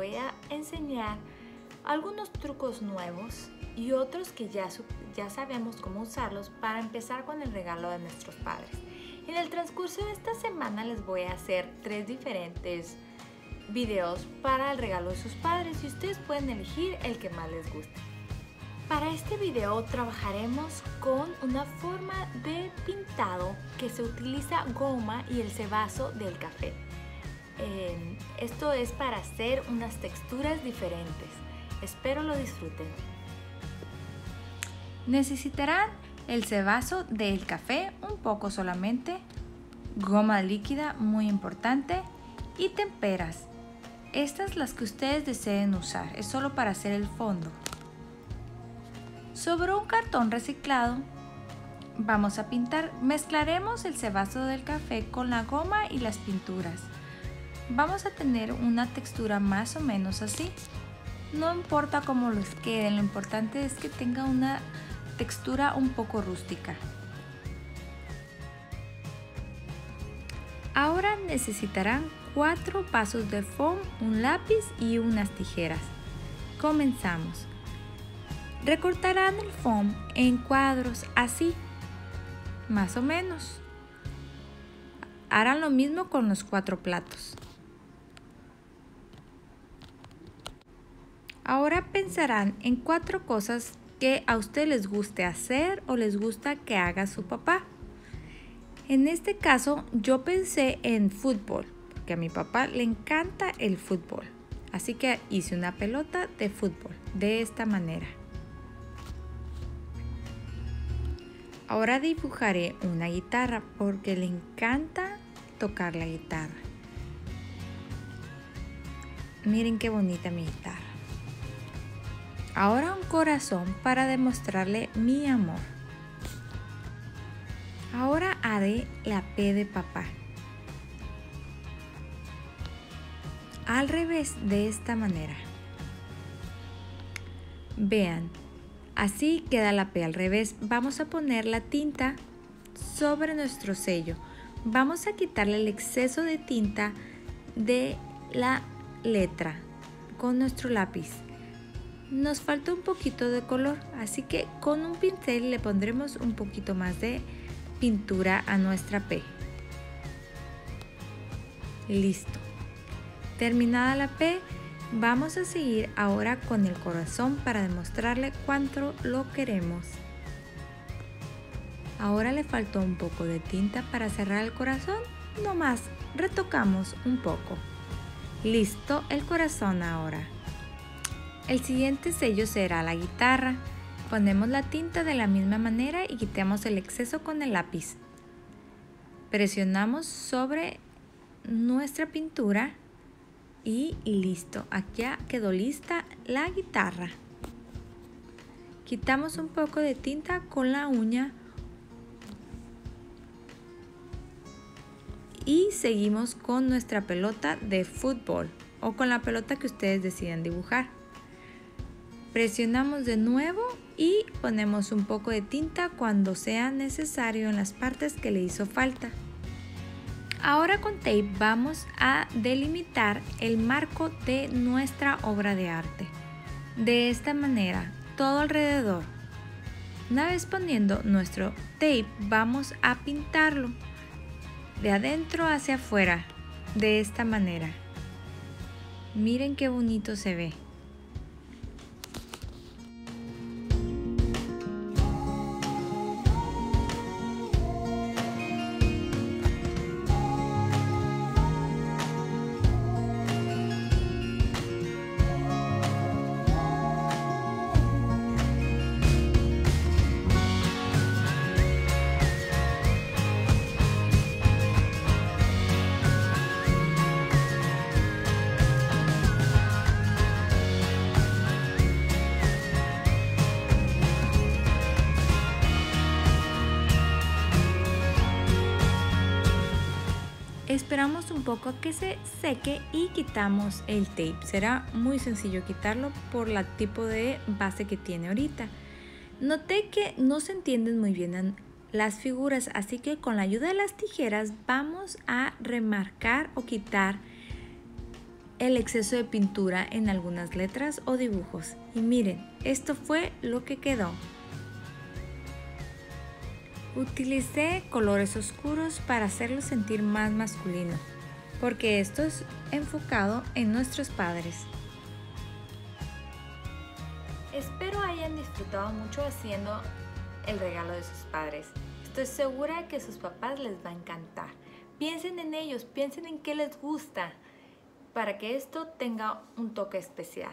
voy a enseñar algunos trucos nuevos y otros que ya, ya sabemos cómo usarlos para empezar con el regalo de nuestros padres. En el transcurso de esta semana les voy a hacer tres diferentes videos para el regalo de sus padres y ustedes pueden elegir el que más les guste. Para este video trabajaremos con una forma de pintado que se utiliza goma y el cebazo del café. Esto es para hacer unas texturas diferentes. Espero lo disfruten. Necesitarán el cebazo del café, un poco solamente, goma líquida, muy importante, y temperas. Estas las que ustedes deseen usar, es solo para hacer el fondo. Sobre un cartón reciclado vamos a pintar, mezclaremos el cebazo del café con la goma y las pinturas. Vamos a tener una textura más o menos así. No importa cómo les quede, lo importante es que tenga una textura un poco rústica. Ahora necesitarán cuatro vasos de foam, un lápiz y unas tijeras. Comenzamos. Recortarán el foam en cuadros así, más o menos. Harán lo mismo con los cuatro platos. Ahora pensarán en cuatro cosas que a usted les guste hacer o les gusta que haga su papá. En este caso yo pensé en fútbol, porque a mi papá le encanta el fútbol. Así que hice una pelota de fútbol de esta manera. Ahora dibujaré una guitarra porque le encanta tocar la guitarra. Miren qué bonita mi guitarra. Ahora un corazón para demostrarle mi amor. Ahora haré la P de papá. Al revés de esta manera. Vean, así queda la P al revés. Vamos a poner la tinta sobre nuestro sello. Vamos a quitarle el exceso de tinta de la letra con nuestro lápiz nos falta un poquito de color, así que con un pincel le pondremos un poquito más de pintura a nuestra P. Listo. Terminada la P, vamos a seguir ahora con el corazón para demostrarle cuánto lo queremos. Ahora le faltó un poco de tinta para cerrar el corazón, no más, retocamos un poco. Listo el corazón ahora. El siguiente sello será la guitarra. Ponemos la tinta de la misma manera y quitamos el exceso con el lápiz. Presionamos sobre nuestra pintura y listo. Aquí ya quedó lista la guitarra. Quitamos un poco de tinta con la uña y seguimos con nuestra pelota de fútbol o con la pelota que ustedes decidan dibujar. Presionamos de nuevo y ponemos un poco de tinta cuando sea necesario en las partes que le hizo falta. Ahora con tape vamos a delimitar el marco de nuestra obra de arte. De esta manera, todo alrededor. Una vez poniendo nuestro tape, vamos a pintarlo de adentro hacia afuera, de esta manera. Miren qué bonito se ve. Esperamos un poco a que se seque y quitamos el tape. Será muy sencillo quitarlo por el tipo de base que tiene ahorita. Noté que no se entienden muy bien las figuras, así que con la ayuda de las tijeras vamos a remarcar o quitar el exceso de pintura en algunas letras o dibujos. Y miren, esto fue lo que quedó. Utilicé colores oscuros para hacerlo sentir más masculino, porque esto es enfocado en nuestros padres. Espero hayan disfrutado mucho haciendo el regalo de sus padres. Estoy segura que sus papás les va a encantar. Piensen en ellos, piensen en qué les gusta para que esto tenga un toque especial.